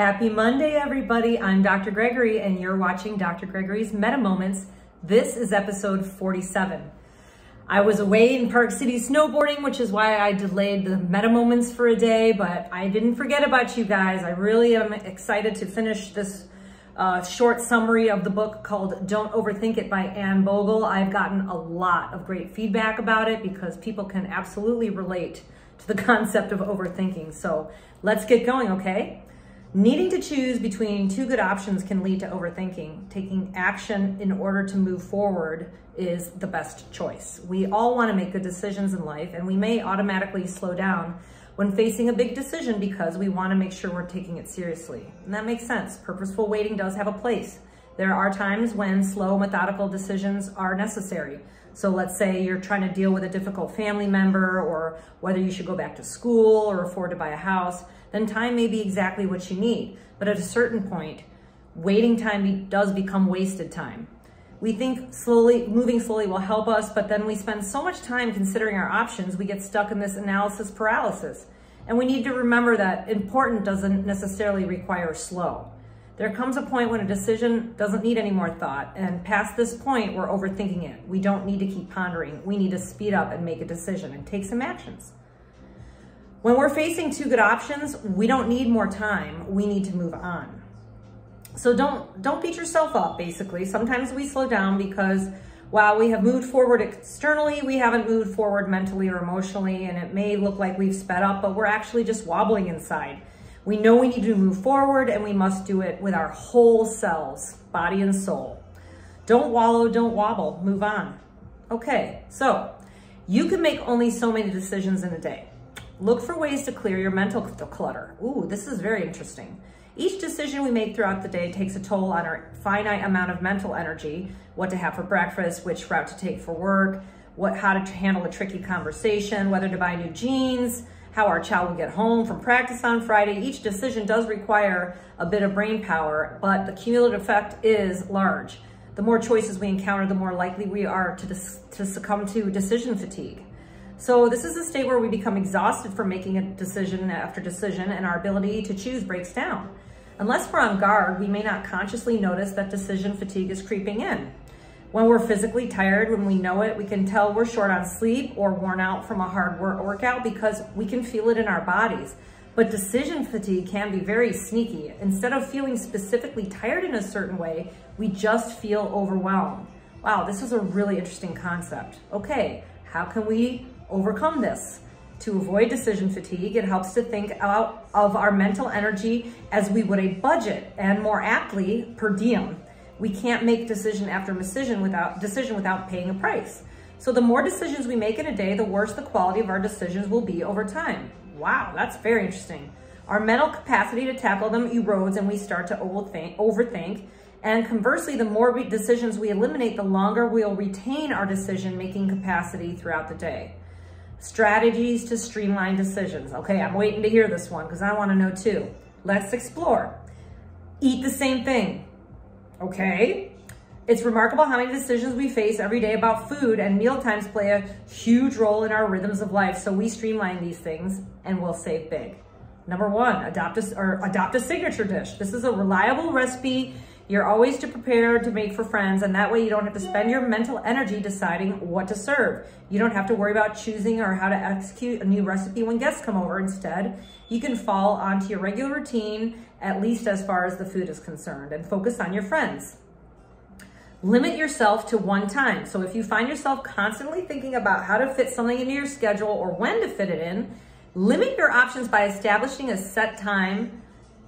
Happy Monday, everybody. I'm Dr. Gregory, and you're watching Dr. Gregory's Meta Moments. This is episode 47. I was away in Park City snowboarding, which is why I delayed the Meta Moments for a day, but I didn't forget about you guys. I really am excited to finish this uh, short summary of the book called Don't Overthink It by Anne Bogel. I've gotten a lot of great feedback about it because people can absolutely relate to the concept of overthinking. So let's get going, okay? Needing to choose between two good options can lead to overthinking. Taking action in order to move forward is the best choice. We all want to make good decisions in life and we may automatically slow down when facing a big decision because we want to make sure we're taking it seriously. And that makes sense. Purposeful waiting does have a place. There are times when slow, methodical decisions are necessary. So let's say you're trying to deal with a difficult family member or whether you should go back to school or afford to buy a house, then time may be exactly what you need. But at a certain point, waiting time does become wasted time. We think slowly, moving slowly will help us, but then we spend so much time considering our options, we get stuck in this analysis paralysis. And we need to remember that important doesn't necessarily require slow. There comes a point when a decision doesn't need any more thought, and past this point, we're overthinking it. We don't need to keep pondering. We need to speed up and make a decision and take some actions. When we're facing two good options, we don't need more time. We need to move on. So don't, don't beat yourself up, basically. Sometimes we slow down because while we have moved forward externally, we haven't moved forward mentally or emotionally, and it may look like we've sped up, but we're actually just wobbling inside. We know we need to move forward, and we must do it with our whole selves, body and soul. Don't wallow, don't wobble, move on. Okay, so you can make only so many decisions in a day. Look for ways to clear your mental clutter. Ooh, this is very interesting. Each decision we make throughout the day takes a toll on our finite amount of mental energy, what to have for breakfast, which route to take for work, what, how to handle a tricky conversation, whether to buy new jeans, how our child will get home from practice on Friday. Each decision does require a bit of brain power, but the cumulative effect is large. The more choices we encounter, the more likely we are to, to succumb to decision fatigue. So this is a state where we become exhausted from making a decision after decision and our ability to choose breaks down. Unless we're on guard, we may not consciously notice that decision fatigue is creeping in. When we're physically tired, when we know it, we can tell we're short on sleep or worn out from a hard work workout because we can feel it in our bodies. But decision fatigue can be very sneaky. Instead of feeling specifically tired in a certain way, we just feel overwhelmed. Wow, this is a really interesting concept. Okay, how can we overcome this? To avoid decision fatigue, it helps to think out of our mental energy as we would a budget and more aptly per diem. We can't make decision after decision without decision without paying a price. So the more decisions we make in a day, the worse the quality of our decisions will be over time. Wow, that's very interesting. Our mental capacity to tackle them erodes and we start to overthink, overthink. And conversely, the more decisions we eliminate, the longer we'll retain our decision-making capacity throughout the day. Strategies to streamline decisions. Okay, I'm waiting to hear this one because I want to know too. Let's explore. Eat the same thing. Okay. It's remarkable how many decisions we face every day about food and meal times play a huge role in our rhythms of life. So we streamline these things and we'll save big. Number one, adopt a, or adopt a signature dish. This is a reliable recipe you're always to prepare to make for friends, and that way you don't have to spend your mental energy deciding what to serve. You don't have to worry about choosing or how to execute a new recipe when guests come over. Instead, you can fall onto your regular routine, at least as far as the food is concerned, and focus on your friends. Limit yourself to one time. So if you find yourself constantly thinking about how to fit something into your schedule or when to fit it in, limit your options by establishing a set time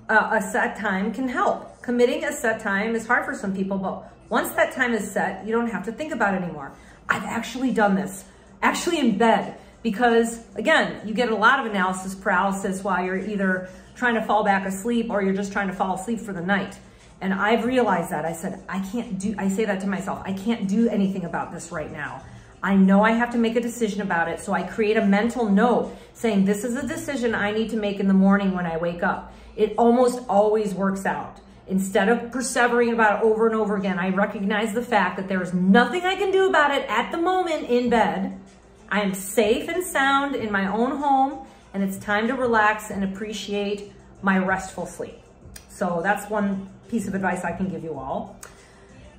uh, a set time can help. Committing a set time is hard for some people, but once that time is set, you don't have to think about it anymore. I've actually done this, actually in bed, because again, you get a lot of analysis paralysis while you're either trying to fall back asleep or you're just trying to fall asleep for the night. And I've realized that. I said, I can't do, I say that to myself, I can't do anything about this right now. I know I have to make a decision about it. So I create a mental note saying, this is a decision I need to make in the morning when I wake up. It almost always works out. Instead of persevering about it over and over again, I recognize the fact that there is nothing I can do about it at the moment in bed. I am safe and sound in my own home, and it's time to relax and appreciate my restful sleep. So that's one piece of advice I can give you all.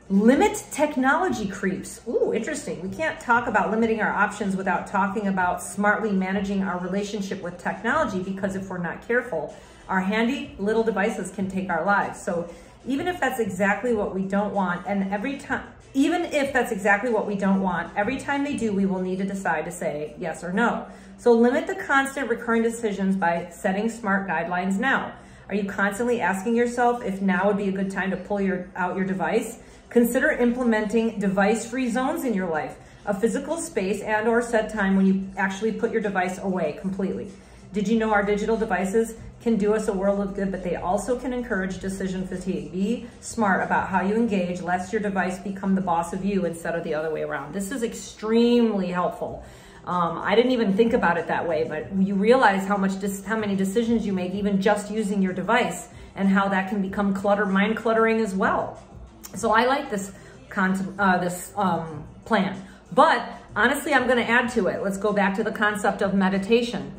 Limit technology creeps. Ooh, interesting. We can't talk about limiting our options without talking about smartly managing our relationship with technology because if we're not careful, our handy little devices can take our lives. So even if that's exactly what we don't want, and every time, even if that's exactly what we don't want, every time they do, we will need to decide to say yes or no. So limit the constant recurring decisions by setting smart guidelines now. Are you constantly asking yourself if now would be a good time to pull your, out your device? Consider implementing device-free zones in your life, a physical space and or set time when you actually put your device away completely. Did you know our digital devices can do us a world of good, but they also can encourage decision fatigue. Be smart about how you engage, lest your device become the boss of you instead of the other way around. This is extremely helpful. Um, I didn't even think about it that way, but you realize how much, how many decisions you make, even just using your device, and how that can become clutter, mind cluttering as well. So I like this uh, this um, plan. But honestly, I'm going to add to it. Let's go back to the concept of meditation.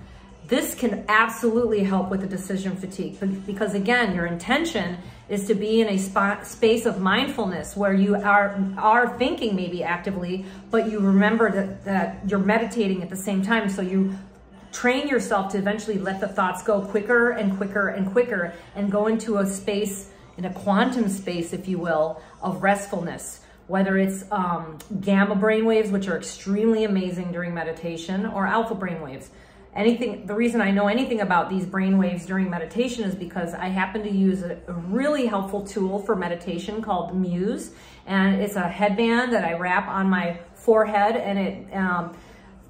This can absolutely help with the decision fatigue because again, your intention is to be in a spot, space of mindfulness where you are, are thinking maybe actively, but you remember that, that you're meditating at the same time. So you train yourself to eventually let the thoughts go quicker and quicker and quicker and go into a space in a quantum space, if you will, of restfulness, whether it's um, gamma brainwaves, which are extremely amazing during meditation, or alpha brainwaves. Anything, the reason I know anything about these brain waves during meditation is because I happen to use a, really helpful tool for meditation called Muse. And it's a headband that I wrap on my forehead and it um,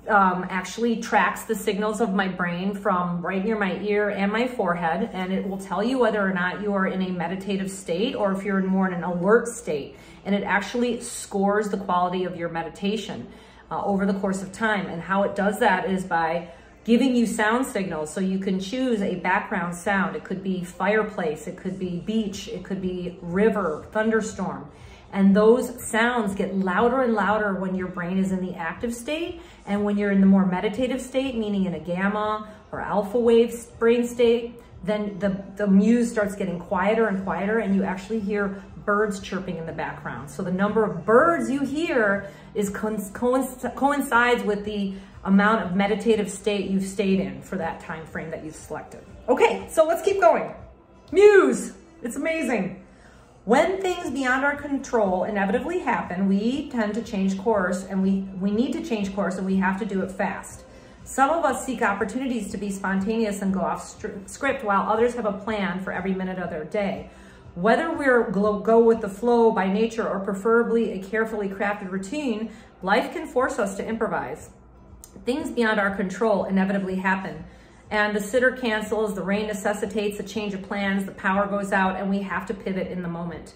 um, actually tracks the signals of my brain from right near my ear and my forehead, and it will tell you whether or not you are in a meditative state or if you're more in an alert state. And it actually scores the quality of your meditation uh, over the course of time. And how it does that is by giving you sound signals. So you can choose a background sound. It could be fireplace, it could be beach, it could be river, thunderstorm. And those sounds get louder and louder when your brain is in the active state. And when you're in the more meditative state, meaning in a gamma or alpha wave brain state, then the, the muse starts getting quieter and quieter and you actually hear birds chirping in the background. So the number of birds you hear is coincides with the amount of meditative state you've stayed in for that time frame that you've selected. Okay, so let's keep going. Muse, it's amazing. When things beyond our control inevitably happen, we tend to change course and we, we need to change course and we have to do it fast. Some of us seek opportunities to be spontaneous and go off script while others have a plan for every minute of their day. Whether we're go with the flow by nature or preferably a carefully crafted routine, life can force us to improvise. Things beyond our control inevitably happen and the sitter cancels, the rain necessitates a change of plans, the power goes out, and we have to pivot in the moment.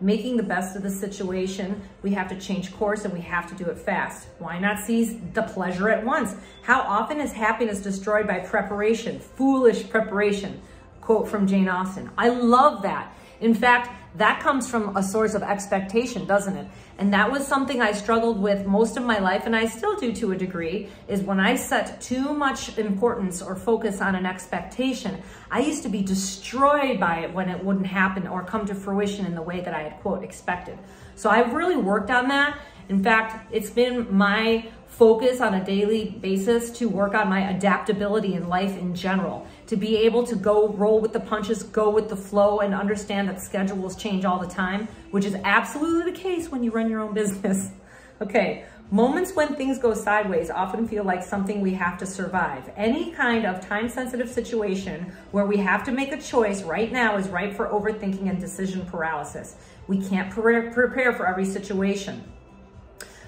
Making the best of the situation, we have to change course and we have to do it fast. Why not seize the pleasure at once? How often is happiness destroyed by preparation, foolish preparation? Quote from Jane Austen. I love that. In fact, that comes from a source of expectation, doesn't it? And that was something I struggled with most of my life, and I still do to a degree, is when I set too much importance or focus on an expectation, I used to be destroyed by it when it wouldn't happen or come to fruition in the way that I had, quote, expected. So I've really worked on that. In fact, it's been my focus on a daily basis to work on my adaptability in life in general, to be able to go roll with the punches, go with the flow, and understand that schedules change all the time, which is absolutely the case when you run your own business. okay, moments when things go sideways often feel like something we have to survive. Any kind of time-sensitive situation where we have to make a choice right now is ripe for overthinking and decision paralysis. We can't pre prepare for every situation.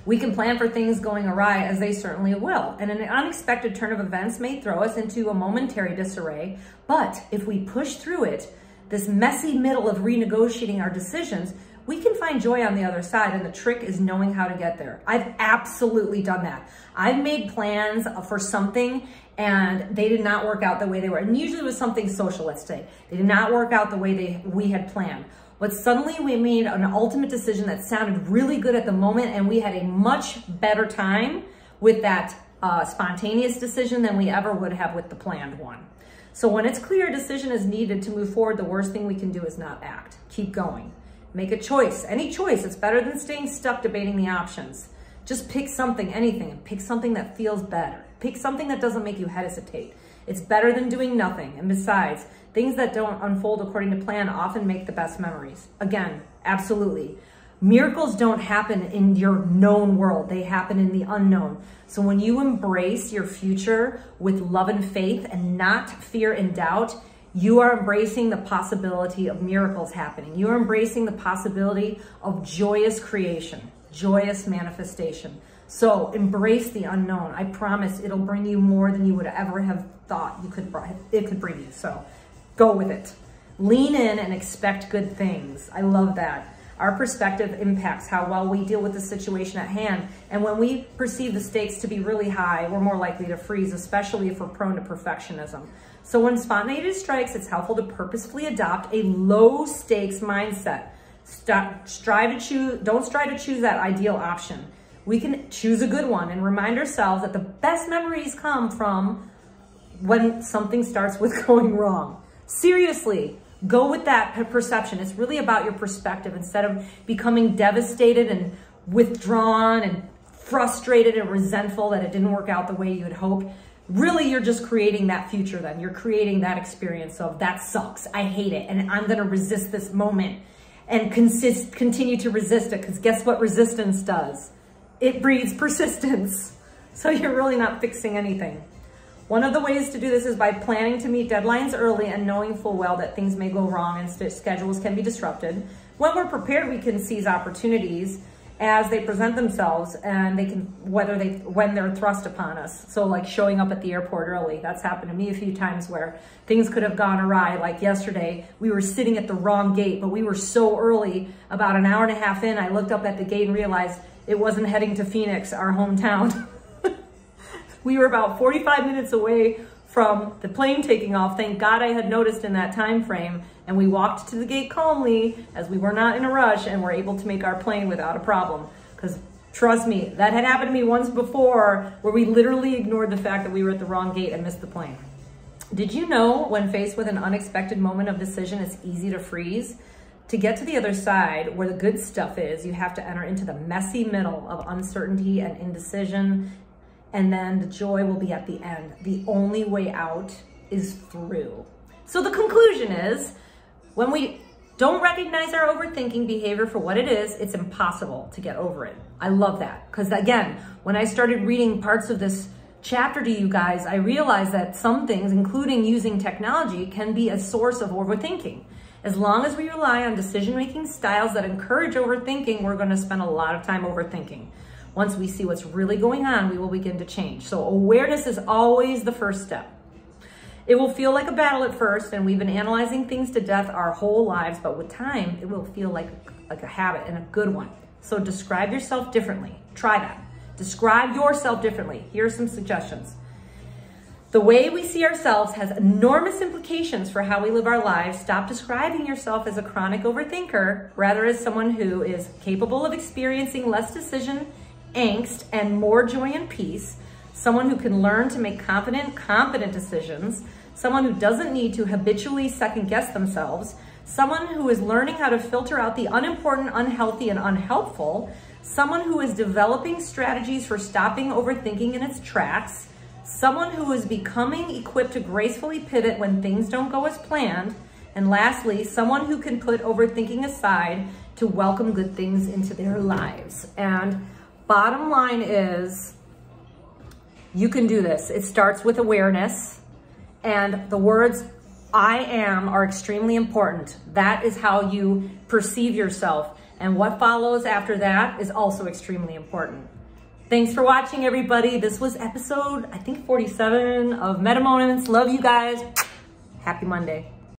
We can plan for things going awry as they certainly will, and an unexpected turn of events may throw us into a momentary disarray, but if we push through it, this messy middle of renegotiating our decisions, we can find joy on the other side and the trick is knowing how to get there. I've absolutely done that. I've made plans for something and they did not work out the way they were. And usually it was something social, let's say. They did not work out the way they we had planned. But suddenly we made an ultimate decision that sounded really good at the moment and we had a much better time with that uh, spontaneous decision than we ever would have with the planned one. So when it's clear a decision is needed to move forward, the worst thing we can do is not act. Keep going. Make a choice. Any choice. It's better than staying stuck debating the options. Just pick something, anything. And pick something that feels better. Pick something that doesn't make you hesitate. It's better than doing nothing. And besides, things that don't unfold according to plan often make the best memories. Again, absolutely. Miracles don't happen in your known world. They happen in the unknown. So when you embrace your future with love and faith and not fear and doubt, you are embracing the possibility of miracles happening. You are embracing the possibility of joyous creation, joyous manifestation. So embrace the unknown. I promise it'll bring you more than you would ever have thought you could it could bring you. So go with it. Lean in and expect good things. I love that. Our perspective impacts how well we deal with the situation at hand. And when we perceive the stakes to be really high, we're more likely to freeze, especially if we're prone to perfectionism. So when spontaneity strikes, it's helpful to purposefully adopt a low stakes mindset. Stop, strive to choose, don't strive to choose that ideal option. We can choose a good one and remind ourselves that the best memories come from when something starts with going wrong. Seriously, Go with that perception. It's really about your perspective instead of becoming devastated and withdrawn and frustrated and resentful that it didn't work out the way you had hoped. Really, you're just creating that future then. You're creating that experience of that sucks. I hate it. And I'm going to resist this moment and consist, continue to resist it because guess what resistance does? It breeds persistence. So you're really not fixing anything. One of the ways to do this is by planning to meet deadlines early and knowing full well that things may go wrong and schedules can be disrupted. When we're prepared, we can seize opportunities as they present themselves and they can, whether they, when they're thrust upon us. So like showing up at the airport early, that's happened to me a few times where things could have gone awry. Like yesterday, we were sitting at the wrong gate, but we were so early, about an hour and a half in, I looked up at the gate and realized it wasn't heading to Phoenix, our hometown. We were about 45 minutes away from the plane taking off. Thank God I had noticed in that time frame and we walked to the gate calmly as we were not in a rush and were able to make our plane without a problem. Because trust me, that had happened to me once before where we literally ignored the fact that we were at the wrong gate and missed the plane. Did you know when faced with an unexpected moment of decision, it's easy to freeze? To get to the other side where the good stuff is, you have to enter into the messy middle of uncertainty and indecision and then the joy will be at the end. The only way out is through. So the conclusion is when we don't recognize our overthinking behavior for what it is, it's impossible to get over it. I love that. Because again, when I started reading parts of this chapter to you guys, I realized that some things, including using technology, can be a source of overthinking. As long as we rely on decision-making styles that encourage overthinking, we're gonna spend a lot of time overthinking. Once we see what's really going on, we will begin to change. So awareness is always the first step. It will feel like a battle at first, and we've been analyzing things to death our whole lives, but with time, it will feel like, like a habit and a good one. So describe yourself differently. Try that. Describe yourself differently. Here are some suggestions. The way we see ourselves has enormous implications for how we live our lives. Stop describing yourself as a chronic overthinker, rather as someone who is capable of experiencing less decision angst, and more joy and peace, someone who can learn to make confident, competent decisions, someone who doesn't need to habitually second guess themselves, someone who is learning how to filter out the unimportant, unhealthy, and unhelpful, someone who is developing strategies for stopping overthinking in its tracks, someone who is becoming equipped to gracefully pivot when things don't go as planned, and lastly, someone who can put overthinking aside to welcome good things into their lives. And Bottom line is you can do this. It starts with awareness and the words I am are extremely important. That is how you perceive yourself. And what follows after that is also extremely important. Thanks for watching, everybody. This was episode, I think, 47 of Meta Moments. Love you guys. Happy Monday.